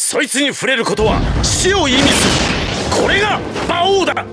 そいつに触れることは死を意味する。これが魔王だ。よ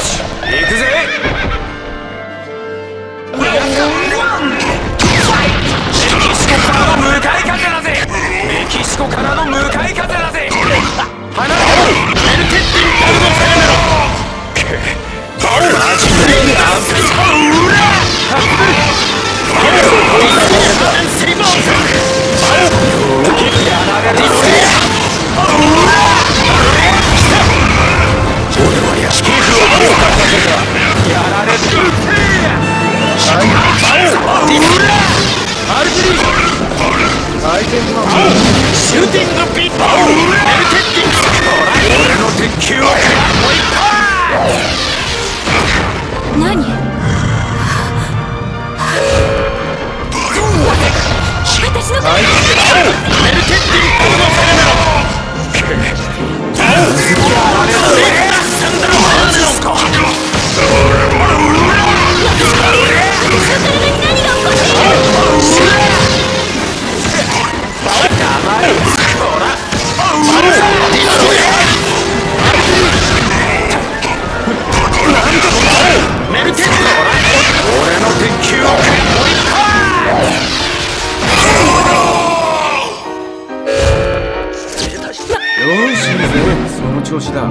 し行くぜ。メキシコからの向かい風だぜ。メキシコからの向かい風だぜ。Сознание? 調子だ。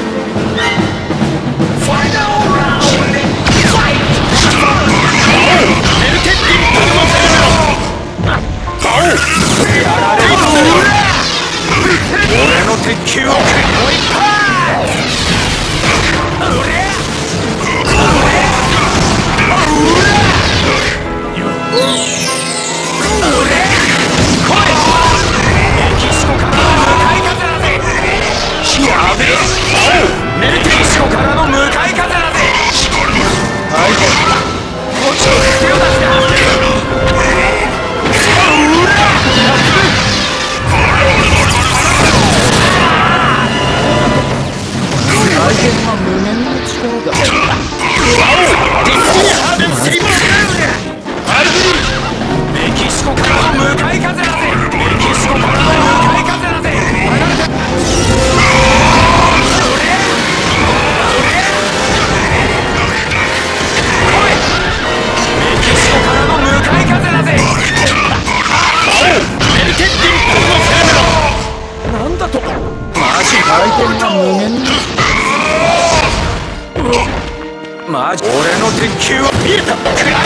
マジ。俺の鉄球を。見ると食らえ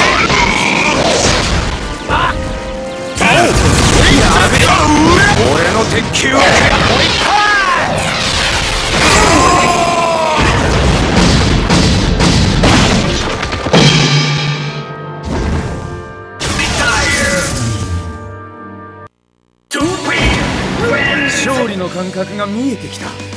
あっ俺の鉄球は。食っえ勝利の感覚が見えてきた